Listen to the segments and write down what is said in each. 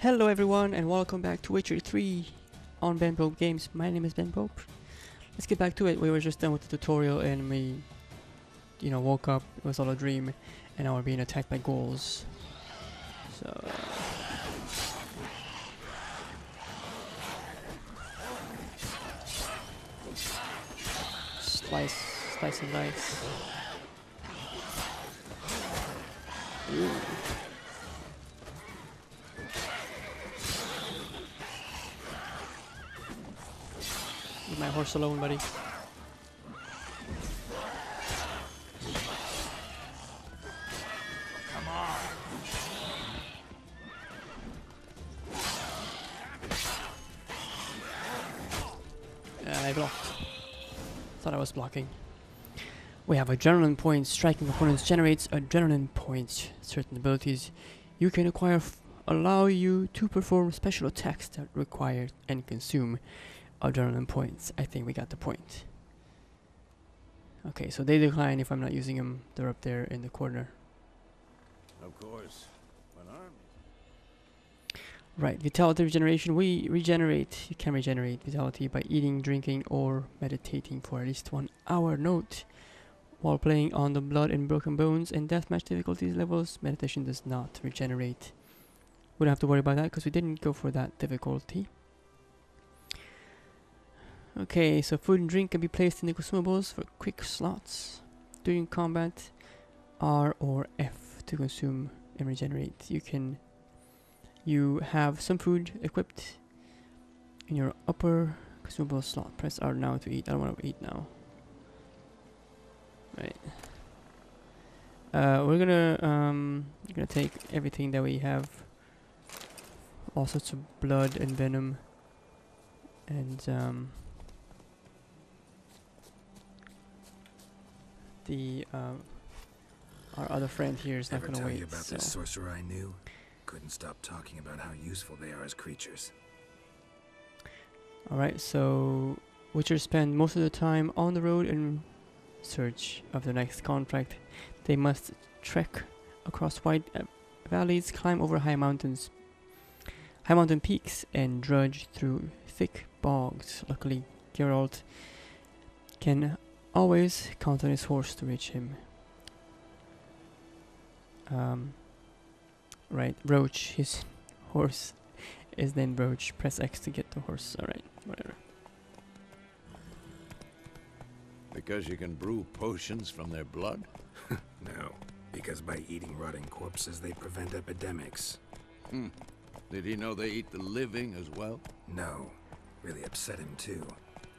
Hello everyone and welcome back to Witcher 3 on Ben Pope Games. My name is Ben Pope. Let's get back to it. We were just done with the tutorial and we, you know, woke up. It was all a dream and now we're being attacked by ghouls. So... Slice, slice and dice. Ooh. My horse alone, buddy. Come on. I blocked. Thought I was blocking. We have adrenaline points. Striking opponents generates adrenaline points. Certain abilities you can acquire allow you to perform special attacks that require and consume adrenaline points. I think we got the point. Okay, so they decline if I'm not using them. They're up there in the corner. Of course. When armed. Right, vitality regeneration. We regenerate. You can regenerate vitality by eating, drinking, or meditating for at least one hour. Note: While playing on the blood and broken bones and deathmatch difficulties levels, meditation does not regenerate. We don't have to worry about that because we didn't go for that difficulty. Okay, so food and drink can be placed in the consumables for quick slots. During combat, R or F to consume and regenerate. You can you have some food equipped in your upper consumable slot. Press R now to eat. I don't want to eat now. Right. Uh, we're gonna um, we're gonna take everything that we have. All sorts of blood and venom, and um, the um, our other friend here is not gonna tell wait. you about so. this sorcerer I knew? Couldn't stop talking about how useful they are as creatures. Alright, so Witchers spend most of the time on the road in search of the next contract. They must trek across wide uh, valleys, climb over high mountains, high mountain peaks, and drudge through thick bogs. Luckily, Geralt can always count on his horse to reach him. Um, right, Roach, his horse is named Roach. Press X to get the horse. Alright, whatever. Because you can brew potions from their blood? No, because by eating rotting corpses, they prevent epidemics. Hmm. Did he know they eat the living as well? No, really upset him too.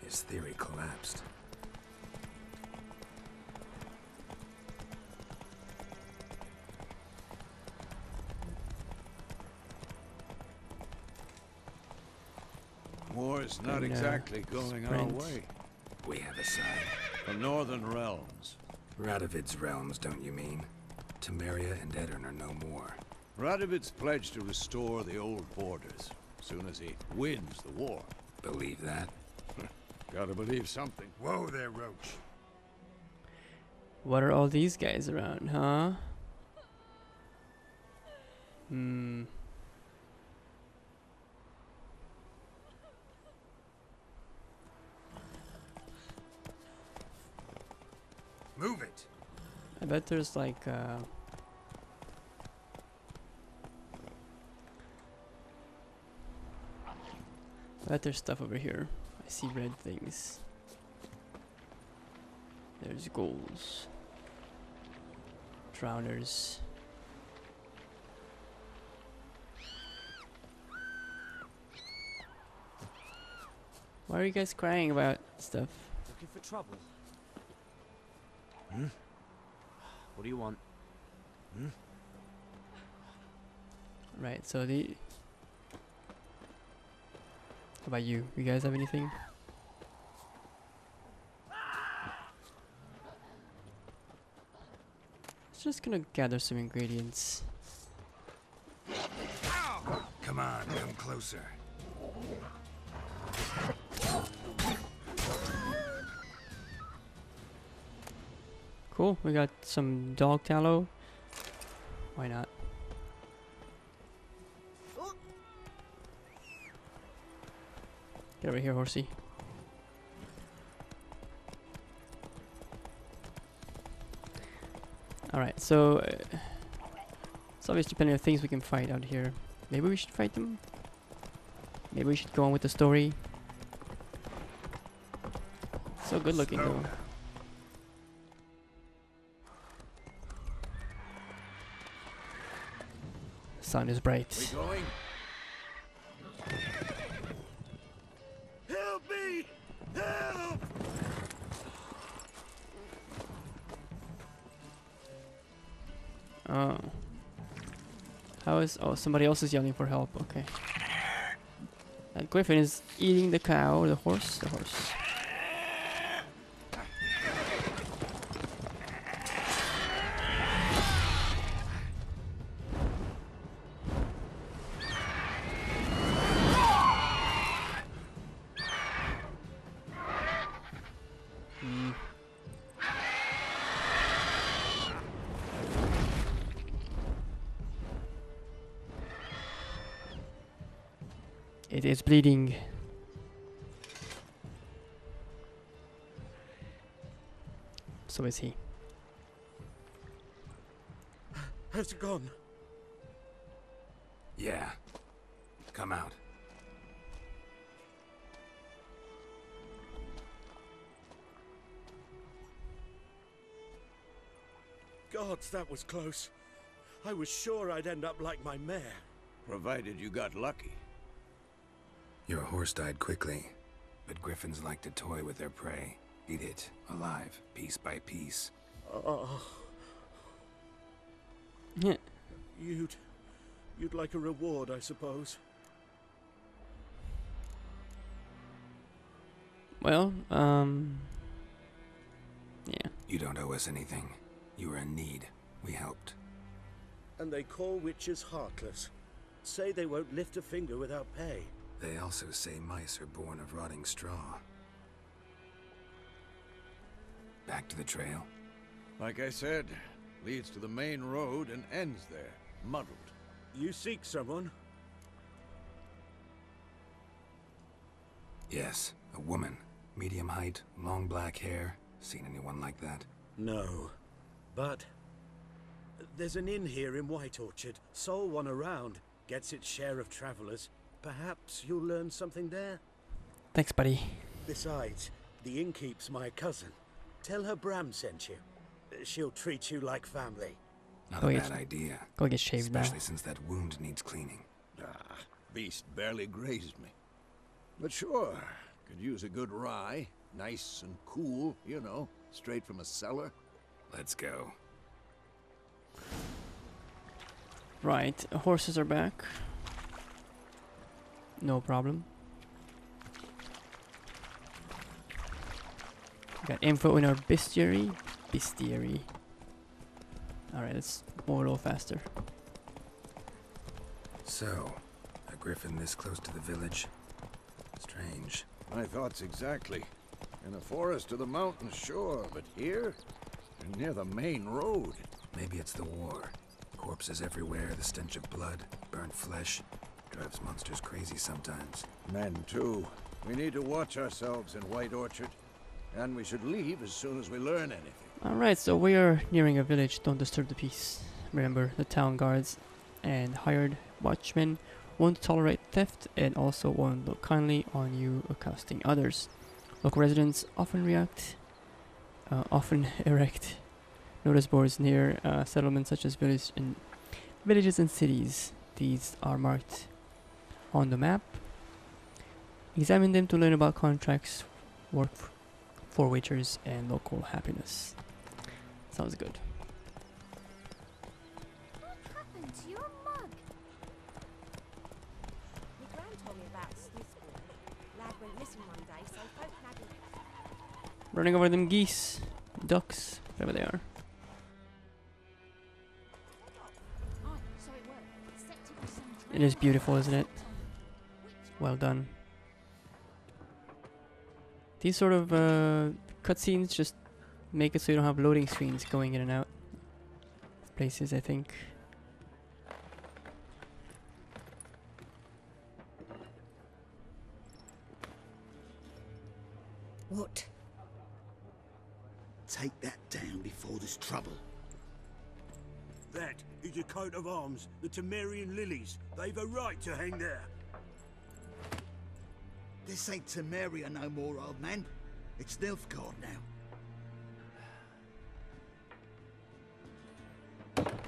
His theory collapsed. War's not And, uh, exactly going our way. We have a side. The northern realms. Radovid's realms, don't you mean? Temeria and Aedirn are no more. Radovid's pledged to restore the old borders. as Soon as he wins the war. Believe that? Gotta believe something. Whoa there, Roach. What are all these guys around, huh? Hmm. Move it! I bet there's like uh I bet there's stuff over here. I see red things. There's ghouls. Drowners. Why are you guys crying about stuff? Looking for trouble? Hmm? What do you want? Right, so the How about you? You guys have anything? Just gonna gather some ingredients. Come on, come closer. Cool, we got some dog tallow. Why not? Get over here, horsey. Alright, so... Uh, it's obviously depending on things we can fight out here. Maybe we should fight them? Maybe we should go on with the story? So good looking though. Sun is bright. Help me! Help! Oh. How is... Oh, somebody else is yelling for help. Okay. That griffin is eating the cow, the horse, the horse. Bleeding. So is he. Has it gone? Yeah. Come out. Gods, that was close. I was sure I'd end up like my mare. Provided you got lucky. Your horse died quickly, but griffins like to toy with their prey. Eat it, alive, piece by piece. Oh, Yeah. you'd... You'd like a reward, I suppose. Well, um. Yeah. You don't owe us anything. You were in need. We helped. And they call witchers heartless. Say they won't lift a finger without pay. They also say mice are born of rotting straw. Back to the trail. Like I said, leads to the main road and ends there, muddled. You seek someone? Yes, a woman. Medium height, long black hair. Seen anyone like that? No. But... There's an inn here in White Orchard. Sole one around. Gets its share of travelers. Perhaps you'll learn something there? Thanks, buddy. Besides, the innkeep's my cousin. Tell her Bram sent you. She'll treat you like family. Not Oh, a yes. bad idea. Go get shaved now. Especially since that wound needs cleaning. Ah, beast barely grazed me. But sure, could use a good rye. Nice and cool, you know, straight from a cellar. Let's go. Right, horses are back. No problem. Got info in our bestiary. Bestiary. Alright, let's move a little faster. So, a griffin this close to the village? Strange. My thoughts exactly. In a forest to the mountain, sure, but here? And near the main road. Maybe it's the war. Corpses everywhere, the stench of blood, burnt flesh. Drives monsters crazy sometimes. Men, too. We need to watch ourselves in White Orchard. And we should leave as soon as we learn anything. Alright, so we are nearing a village. Don't disturb the peace. Remember, the town guards and hired watchmen won't tolerate theft and also won't look kindly on you accosting others. Local residents often react, uh, often erect notice boards near uh, settlements such as village and villages and cities. These are marked on the map. Examine them to learn about contracts, work for wagers, and local happiness. Sounds good. What happened to your mug? My gran told me about Smithsburg. Lad went missing one day, so folk nagging. Running over them geese, ducks, whatever they are. Oh, so it worked. Septic was some It is beautiful, isn't it? Well done. These sort of uh, cutscenes just make it so you don't have loading screens going in and out of places, I think. What? Take that down before there's trouble. That is a coat of arms, the Temerian lilies. They've a right to hang there. This ain't Temeria no more, old man. It's Nilfgaard now.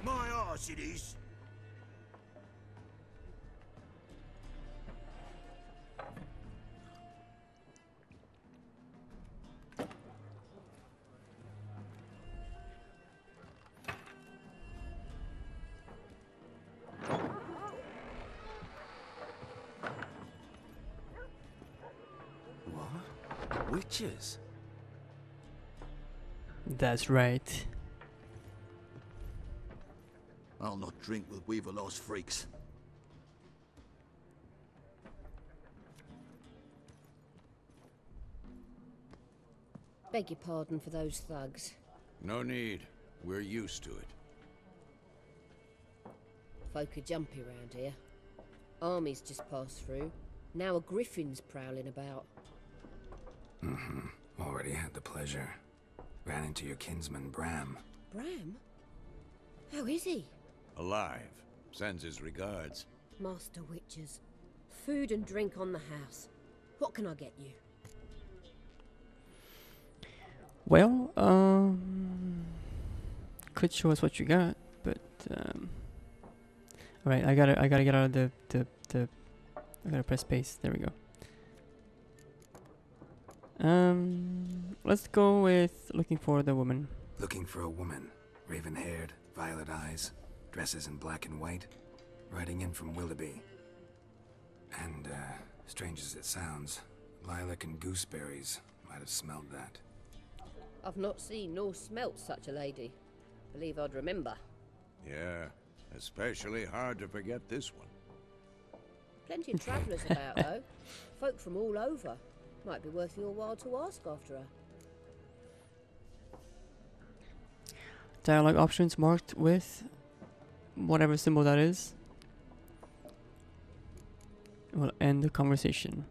My arse it is. Witches? That's right. I'll not drink with Weaverlost freaks. Beg your pardon for those thugs. No need. We're used to it. Folk are jumpy round here. Armies just passed through. Now a griffin's prowling about. Mm-hmm. Already had the pleasure. Ran into your kinsman, Bram. Bram? How is he? Alive. Sends his regards. Master Witches. Food and drink on the house. What can I get you? Well, um, could show us what you got, but um, all right, I gotta, I gotta get out of the, the, the, I gotta press space. There we go. Um, let's go with looking for the woman. Looking for a woman. Raven haired, violet eyes, dresses in black and white. Riding in from Willoughby. And, uh, strange as it sounds, lilac and gooseberries might have smelled that. I've not seen nor smelt such a lady. Believe I'd remember. Yeah. Especially hard to forget this one. Plenty of travellers about, though. Folk from all over. Might be worth your while to ask after her. Dialogue options marked with whatever symbol that is. We'll end the conversation.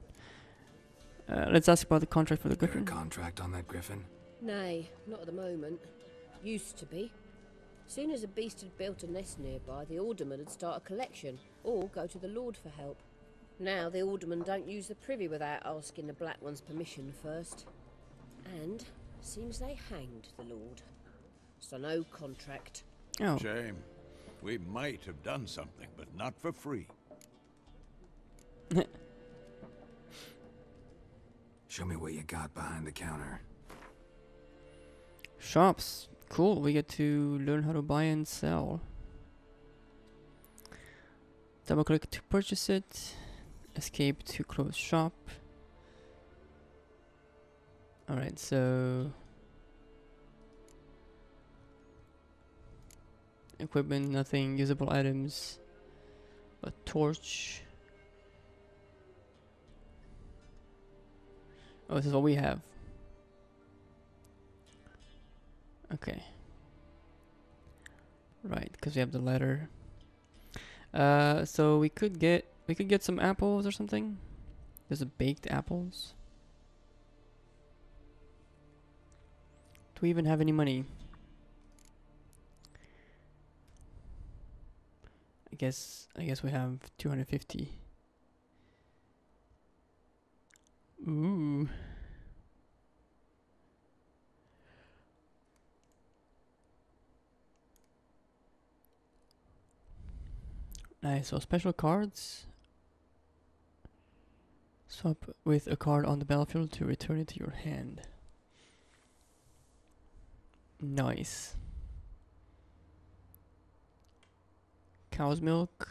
Uh, let's ask about the contract for the Is there a griffin. contract on that griffin? Nay, not at the moment. Used to be. Soon as a beast had built a nest nearby, the alderman would start a collection, or go to the lord for help. Now the aldermen don't use the privy without asking the black one's permission first. And seems they hanged the lord. So no contract. Oh, Shame. We might have done something, but not for free. Show me what you got behind the counter. shops. Cool. We get to learn how to buy and sell. Double click to purchase it. Escape to close shop. Alright, so. Equipment, nothing. Usable items. A torch. Oh, this is what we have. Okay. Right, because we have the letter. Uh, so we could get we could get some apples or something. There's a baked apples. Do we even have any money? I guess I guess we have 250. Ooh. Nice. So special cards. Swap with a card on the battlefield to return it to your hand. Nice. Cow's milk.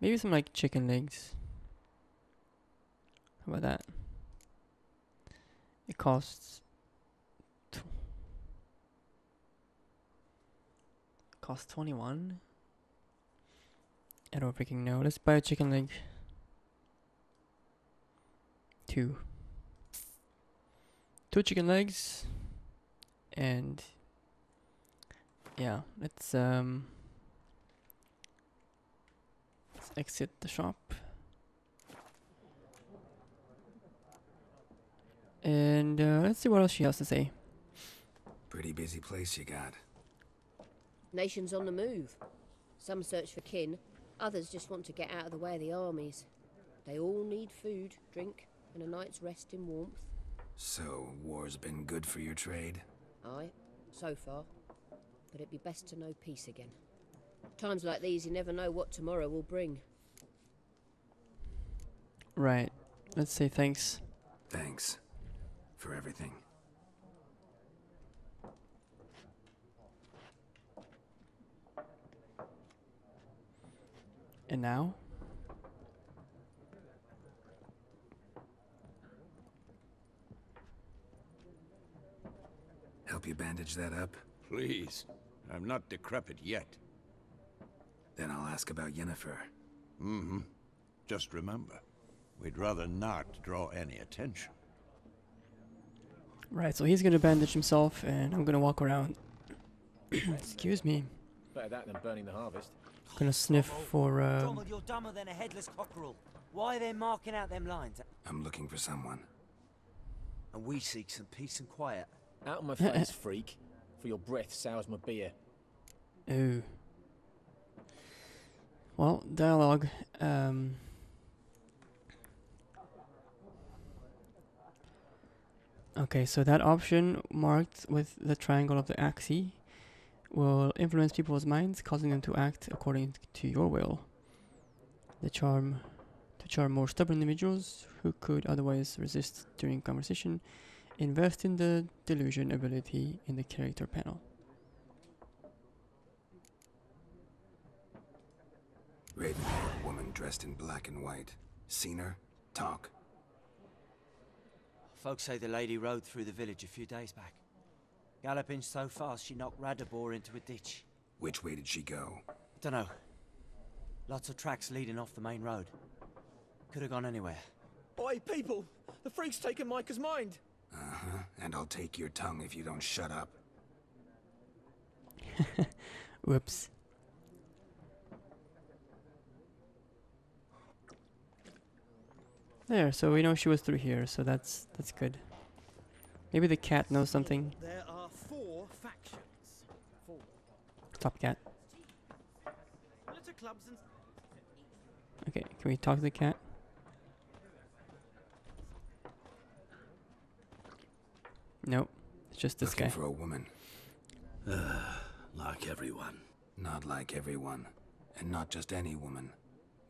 Maybe some like chicken legs. How about that? It costs costs 21. I don't freaking know. Let's buy a chicken leg. Two. Two chicken legs. And yeah, let's um let's exit the shop. And uh, let's see what else she has to say. Pretty busy place you got. Nations on the move. Some search for kin, others just want to get out of the way of the armies. They all need food, drink, and a night's rest in warmth. So, war's been good for your trade? Aye, so far. But it'd be best to know peace again. Times like these, you never know what tomorrow will bring. Right. Let's say thanks. Thanks. For everything. And now? Help you bandage that up? Please. I'm not decrepit yet. Then I'll ask about Yennefer. Mm-hmm. Just remember, we'd rather not draw any attention. Right, so he's gonna bandage himself, and I'm gonna walk around. Excuse me. Better that than burning the harvest. Gonna sniff for, uh... Donald, you're dumber than a headless cockerel. Why are they marking out them lines? I'm looking for someone. And we seek some peace and quiet. Out of my face, freak. For your breath sours my beer. Ooh. Well, dialogue. Um... Okay, so that option marked with the triangle of the Axii will influence people's minds, causing them to act according to your will. The charm to charm more stubborn individuals who could otherwise resist during conversation. Invest in the delusion ability in the character panel. Raven-haired woman dressed in black and white. Seen her? Talk. Folks say the lady rode through the village a few days back. Galloping so fast she knocked Radabor into a ditch. Which way did she go? Dunno. Lots of tracks leading off the main road. Could have gone anywhere. Oi, people! The freak's taken Micah's mind! Uh-huh. And I'll take your tongue if you don't shut up. Whoops. There, so we know she was through here, so that's that's good. Maybe the cat knows something. There cat. Litter Okay, can we talk to the cat? Nope. It's just this Looking guy. for a woman. Uh, like everyone. Not like everyone. And not just any woman.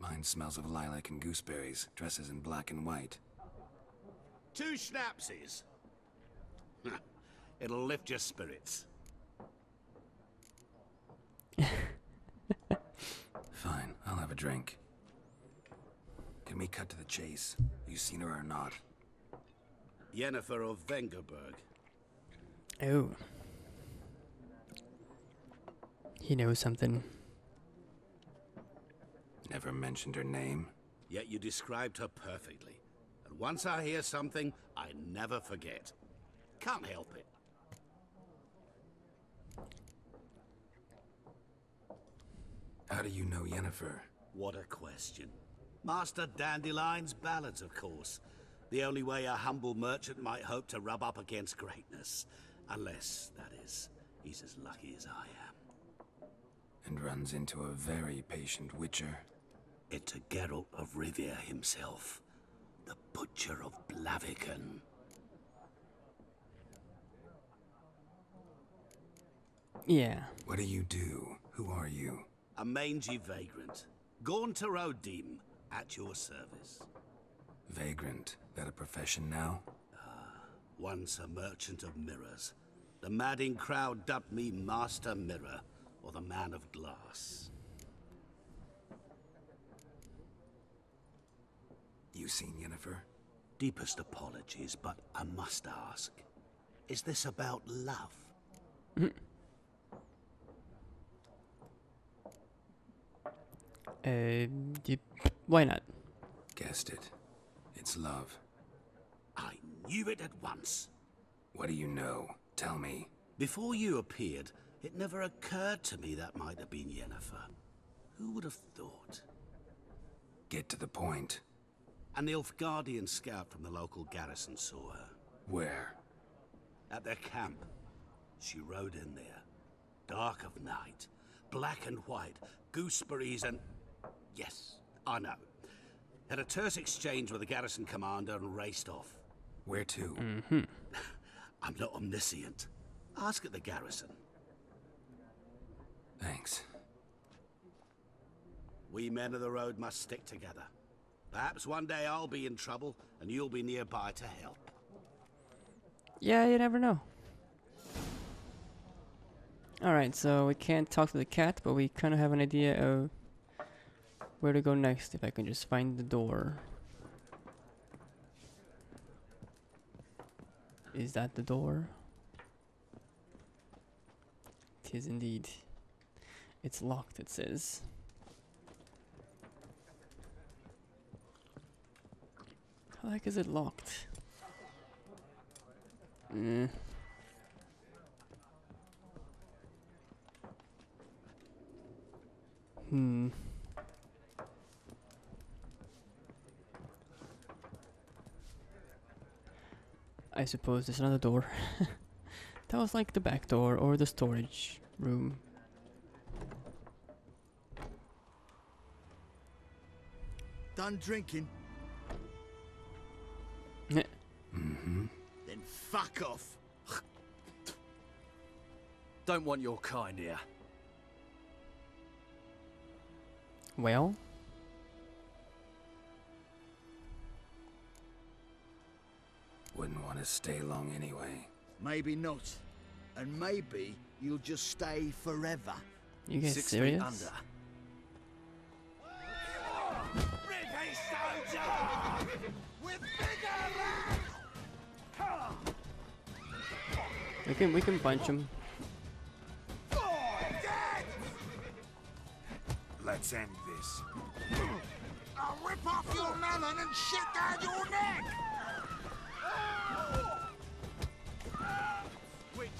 Mine smells of lilac and gooseberries, dresses in black and white. Two schnapsies. It'll lift your spirits. Fine, I'll have a drink. Can we cut to the chase? You seen her or not? Yennefer of Vengerberg. Oh. He knows something. Never mentioned her name. Yet you described her perfectly. And once I hear something, I never forget. Can't help it. How do you know Yennefer? What a question. Master Dandelion's ballads, of course. The only way a humble merchant might hope to rub up against greatness. Unless, that is, he's as lucky as I am. And runs into a very patient witcher. Into Geralt of Rivia himself. The Butcher of Blaviken. Yeah. What do you do? Who are you? A mangy vagrant. Gaunter O'Dimm, at your service. Vagrant. That a profession now? Ah, once a merchant of mirrors. The madding crowd dubbed me Master Mirror, or the Man of Glass. You seen Yennefer? Deepest apologies, but I must ask. Is this about love? Uh, yep. why not? Guessed it. It's love. I knew it at once. What do you know? Tell me. Before you appeared, it never occurred to me that might have been Yennefer. Who would have thought? Get to the point. An Nilfgaardian scout from the local garrison saw her. Where? At their camp. She rode in there. Dark of night. Black and white. Gooseberries and... Yes, I know. Had a terse exchange with the garrison commander and raced off. Where to? Mm-hmm. I'm not omniscient. Ask at the garrison. Thanks. We men of the road must stick together. Perhaps one day I'll be in trouble and you'll be nearby to help. Yeah, you never know. Alright, so we can't talk to the cat, but we kind of have an idea of where to go next if I can just find the door. Is that the door? It is indeed. It's locked, it says. How the heck is it locked? Mm. Hmm. I suppose there's another door. that was like the back door or the storage room. Done drinking? Mm-hmm. Then fuck off. Don't want your kind here. Well, to stay long anyway. Maybe not. And maybe you'll just stay forever. you guys Six serious? feet under. We can we can punch him. Let's end this. I'll rip off your melon and shit down your neck!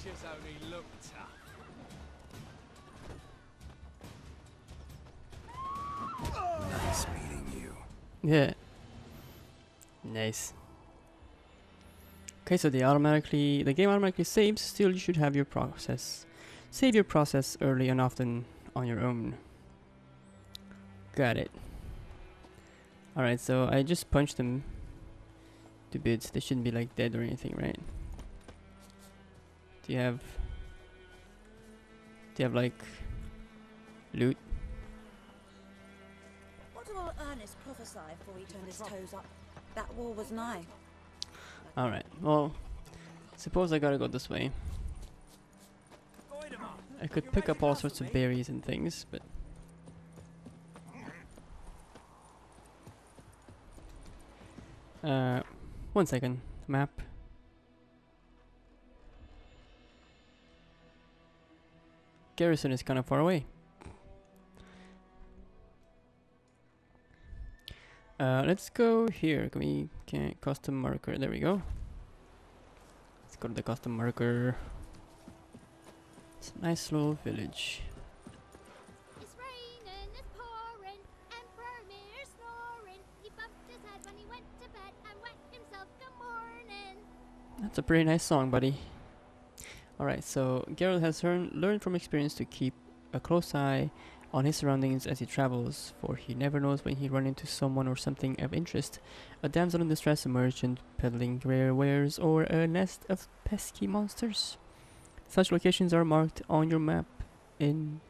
Witchers only look tough. Nice meeting you. Yeah. Nice. Okay, so they automatically the game automatically saves. Still, you should have your process. Save your process early and often on your own. Got it. Alright, so I just punched them to bits. They shouldn't be like dead or anything, right? Do you have Do you have like loot? What will Ernest prophesy before he turned his toes up? That war was nigh. Alright, well, suppose I gotta go this way. I could pick up all sorts of berries and things, but. Uh, one second. Map. Garrison is kind of far away. Uh, let's go here. Can we can custom marker? There we go. Let's go to the custom marker. It's a nice little village. It's raining, it's pouring, Emperor Mir snoring. He bumped his head when he went to bed and wet himself good morning. That's a pretty nice song, buddy. Alright, so Geralt has learn, learned from experience to keep a close eye on his surroundings as he travels, for he never knows when he'll run into someone or something of interest. A damsel in distress, a merchant peddling rare wares, or a nest of pesky monsters. Such locations are marked on your map in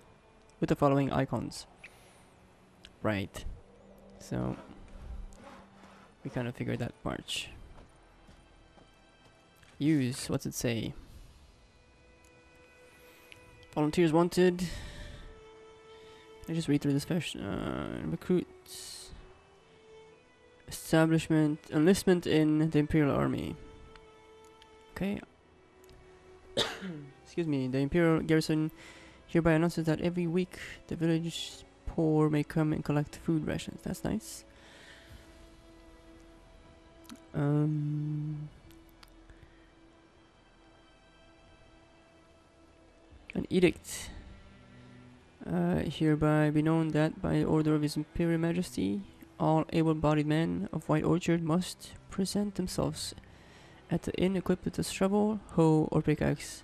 with the following icons. Right. So we kind of figured that much. Use, what's it say? Volunteers wanted. I just read through this first. Uh, recruits. Establishment. Enlistment in the Imperial Army. Okay. Excuse me. The Imperial Garrison hereby announces that every week the village poor may come and collect food rations. That's nice. Um. An edict. Uh, hereby be known that by order of His Imperial Majesty, all able-bodied men of White Orchard must present themselves at the inn equipped with a shovel, hoe, or pickaxe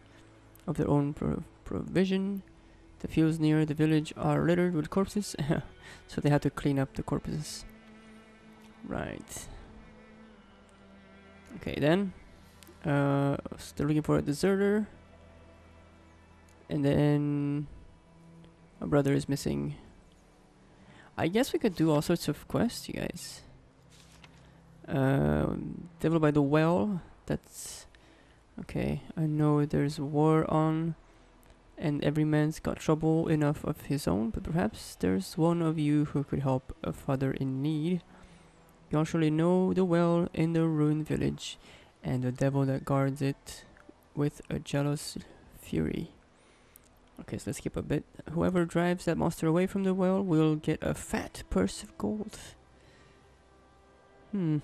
of their own pro- provision. The fields near the village are littered with corpses, so they have to clean up the corpses. Right. Okay, then. Uh, still looking for a deserter. And then. My brother is missing. I guess we could do all sorts of quests, you guys. Um, Devil by the Well. That's. Okay, I know there's war on. And every man's got trouble enough of his own, but perhaps there's one of you who could help a father in need. You all surely know the well in the ruined village, and the devil that guards it with a jealous fury. Okay, so let's skip a bit. Whoever drives that monster away from the well will get a fat purse of gold. Hmm.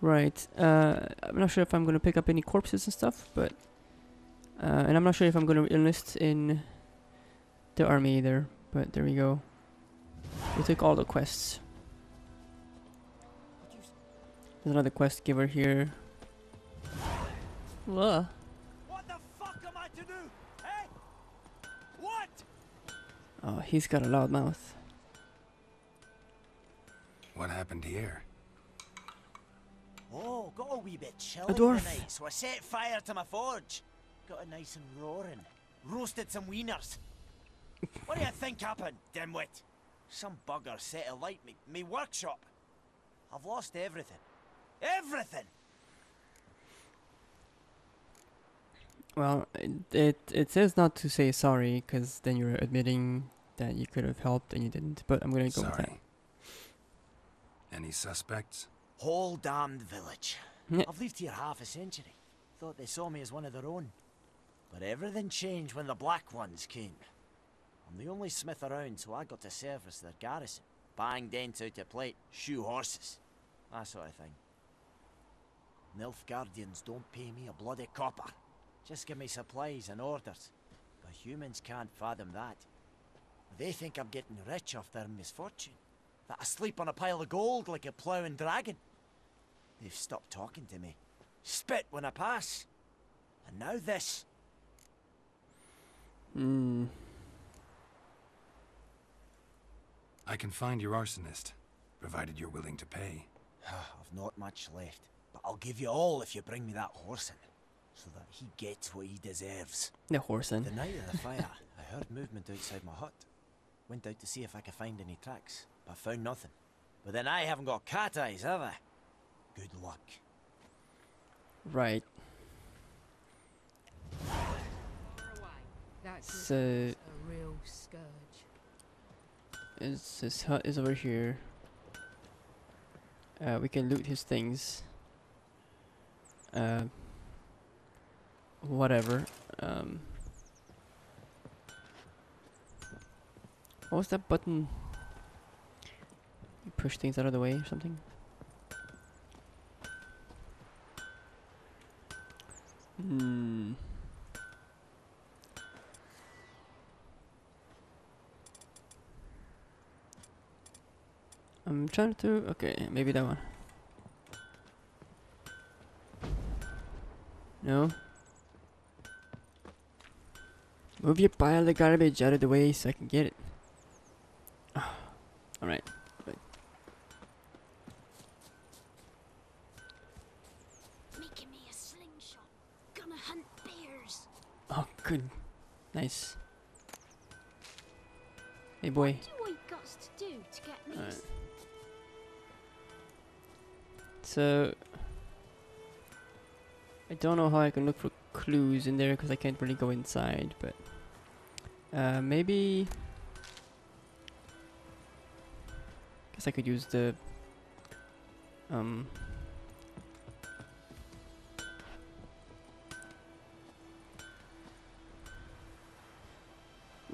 Right. Uh, I'm not sure if I'm gonna pick up any corpses and stuff, but uh, and I'm not sure if I'm gonna enlist in the army either. But there we go. We took all the quests. There's another quest giver here. Whoa. What the fuck am I to do? Eh? What? Oh, he's got a loud mouth. What happened here? Oh, got a wee bit chilly A dwarf. tonight, so I set fire to my forge. Got it nice and roaring. Roasted some wieners. what do you think happened, dimwit? Some bugger set alight me, me workshop. I've lost everything. Everything! Well, it it, it says not to say sorry, because then you're admitting that you could have helped and you didn't. But I'm gonna go with that. Any suspects? Whole damned village. I've lived here half a century. Thought they saw me as one of their own. But everything changed when the Black Ones came. I'm the only smith around, so I got to service their garrison. Bang dents out of plate, shoe horses. That sort of thing. Nilfgaardians don't pay me a bloody copper. Just give me supplies and orders. But humans can't fathom that. They think I'm getting rich off their misfortune. That I sleep on a pile of gold like a ploughing dragon. They've stopped talking to me. Spit when I pass. And now this. Hmm. I can find your arsonist, provided you're willing to pay. I've not much left, but I'll give you all if you bring me that horse in, so that he gets what he deserves. The horse in. The night of the fire, I heard movement outside my hut. Went out to see if I could find any tracks, but found nothing. But then I haven't got cat eyes, have I? Good luck. Right. So a real scourge. is his hut is over here. Uh, we can loot his things. Uh, whatever. Um, what was that button? You push things out of the way or something? Hmm. I'm trying to. Okay, maybe that one. No. Move your pile of garbage out of the way so I can get it. Alright. Right. Making me a slingshot. Gonna hunt bears. Oh, good. Nice. Hey, boy. What do I got to do to get me? Alright. So. I don't know how I can look for clues in there because I can't really go inside, but. Uh, maybe. Guess I could use the. Um.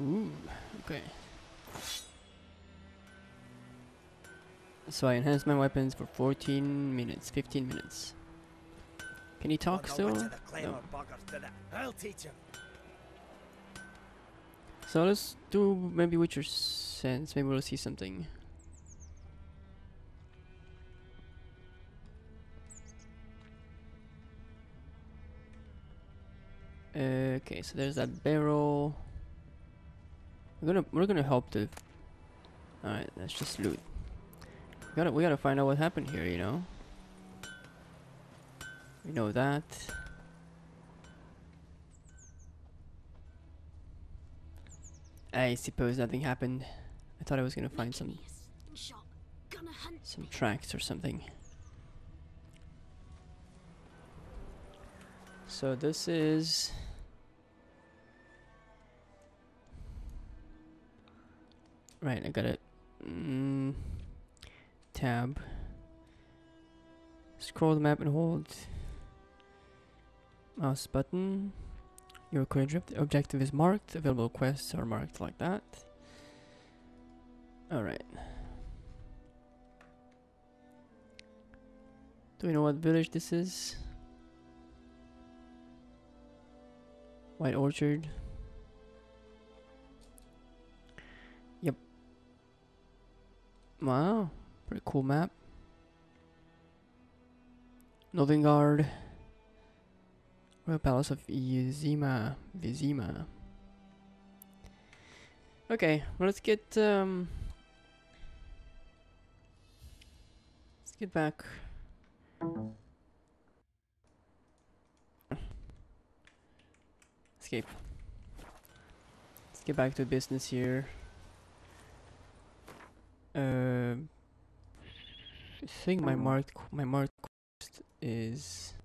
Ooh, okay. So I enhanced my weapons for 14 minutes, 15 minutes. Can he talk Oh, still? the clever No. bugger did it? I'll teach him. So let's do maybe Witcher 7. sense. Maybe we'll see something. Okay, so there's that barrel. We're gonna we're gonna help the. All right, let's just loot. We gotta we gotta find out what happened here. You know. We know that. I suppose nothing happened. I thought I was gonna find some Shot. Gonna hunt. some tracks or something. So this is right. I got it. Mm, tab. Scroll the map and hold mouse button. Your current object- objective is marked. Available quests are marked like that. Alright. Do we know what village this is? White Orchard. Yep. Wow. Pretty cool map. Nilfgaard. Royal Palace of Vizima. Vizima. Okay, well let's get um let's get back. Escape. Let's get back to business here. Uh, I think my marked my marked quest is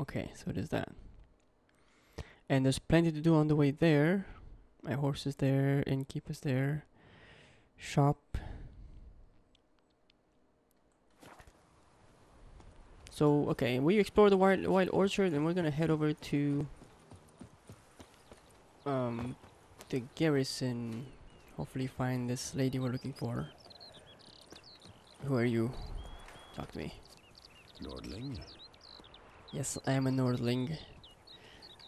okay. So it is that, and there's plenty to do on the way there. My horse is there, innkeep is there, shop. So okay, we explore the wild wild orchard, and we're gonna head over to um the garrison. Hopefully, find this lady we're looking for. Who are you? Talk to me. Nordling? Yes, I am a Nordling.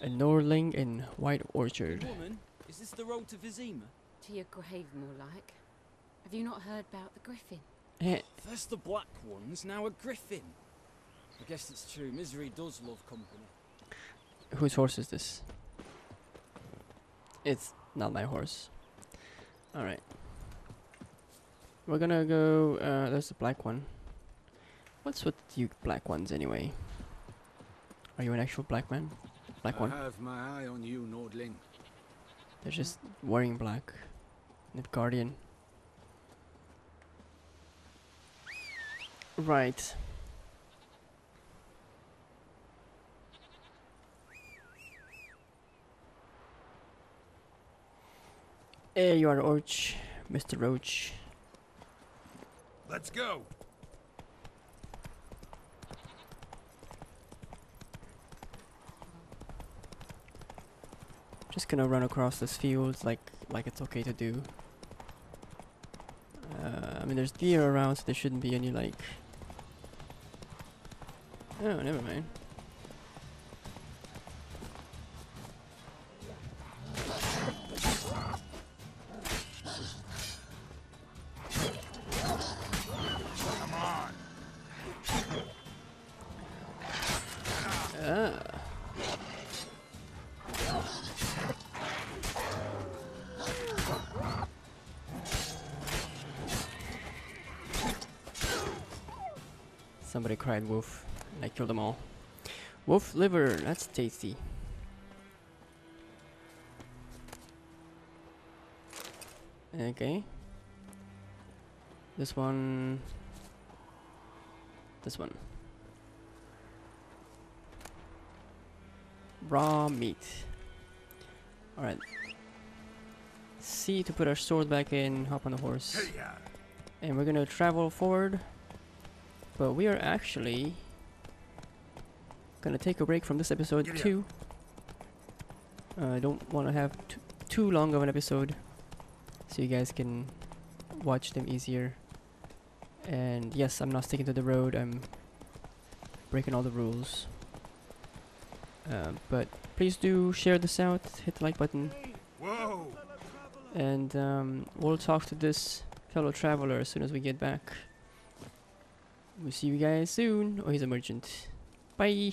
A Nordling in White Orchard. Woman, is this the road to Vizima? To your grave, more like. Have you not heard about the griffin? Eh, First the black ones, now a griffin. I guess it's true, misery does love company. whose horse is this? It's not my horse. Alright. We're gonna go, uh, there's the black one. What's with you black ones anyway? Are you an actual black man? Black one? I have my eye on you, Nordling. They're just wearing black. The Guardian. Right. There you are, Orch, Mr. Roach. Let's go. Just gonna run across this field like like it's okay to do. Uh, I mean, there's deer around, so there shouldn't be any like. Oh, never mind. Somebody wolf, I killed them all. Wolf liver, that's tasty. Okay. This one. This one. Raw meat. Alright. C to put our sword back in, hop on the horse. And we're gonna travel forward. But we are actually gonna take a break from this episode too. Uh, I don't want to have too long of an episode, so you guys can watch them easier. And yes, I'm not sticking to the road. I'm breaking all the rules. Uh, but please do share this out. Hit the like button. Whoa. And um, we'll talk to this fellow traveler as soon as we get back. We'll see you guys soon. Oh, he's a merchant. Bye.